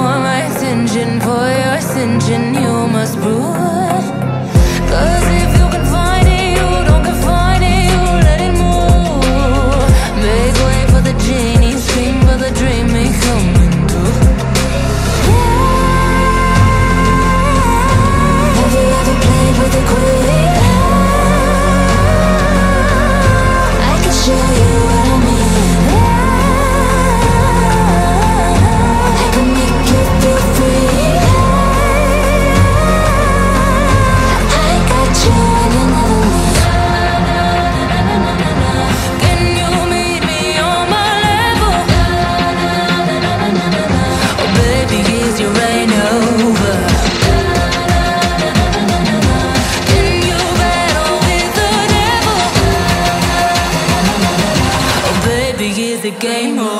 for my singeing, for your singeing, you must prove. Cause if game over.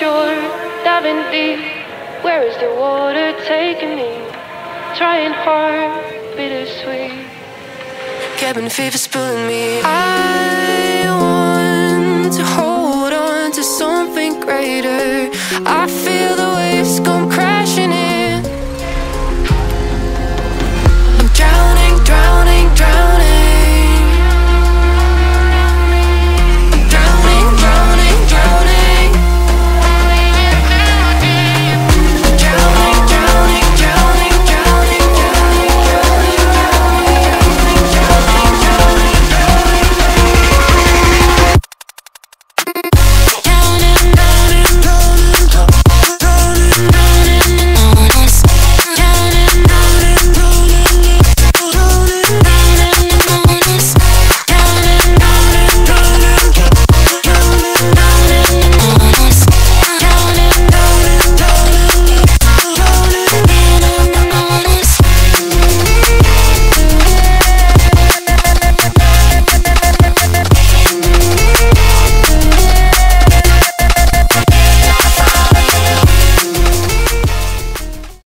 Short, diving deep. Where is the water taking me? Trying hard, bittersweet. Cabin fever's pulling me. I want to hold on to something greater. I feel